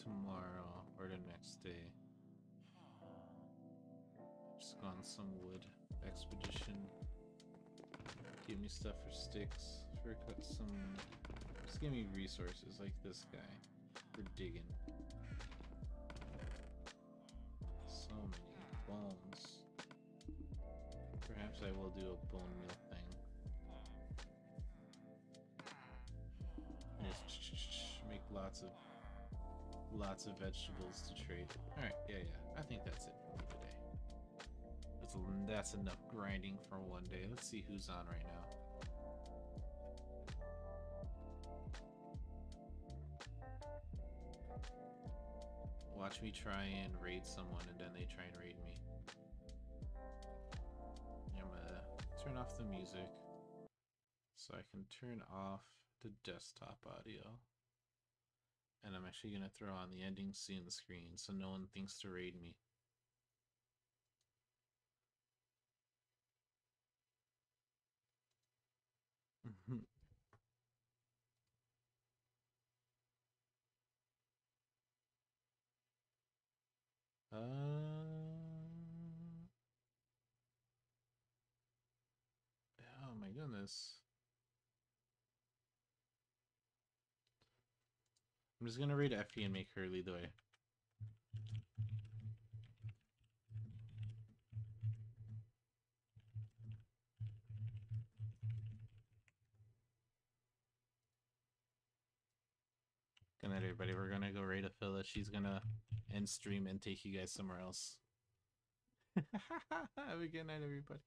tomorrow or the next day. Just go on some wood expedition. Give me stuff for sticks, for cut some. Just give me resources like this guy for digging. So many bones. Perhaps I will do a bone meal thing. Just make lots of lots of vegetables to trade. Alright, yeah, yeah. I think that's it for today. That's, that's enough grinding for one day. Let's see who's on right now. Watch me try and raid someone and then they try and raid me. I'm gonna turn off the music so I can turn off the desktop audio. And I'm actually gonna throw on the ending scene the screen so no one thinks to raid me. Mhm. Uh, oh my goodness. I'm just gonna read Effie and make her lead the way. Good night, everybody. We're gonna go raid Phila. She's gonna end stream and take you guys somewhere else. Have a good night, everybody.